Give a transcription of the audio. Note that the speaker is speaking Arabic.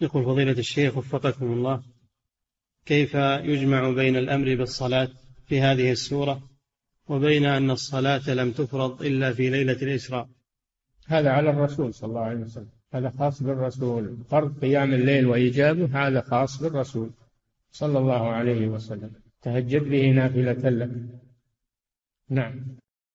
يقول فضيلة الشيخ وفقكم الله كيف يجمع بين الأمر بالصلاة في هذه السورة وبين أن الصلاة لم تفرض إلا في ليلة الإسراء؟ هذا على الرسول صلى الله عليه وسلم. هذا خاص بالرسول. فرض قيام الليل وإيجابه هذا خاص بالرسول صلى الله عليه وسلم. تهجد به نافلة لك نعم.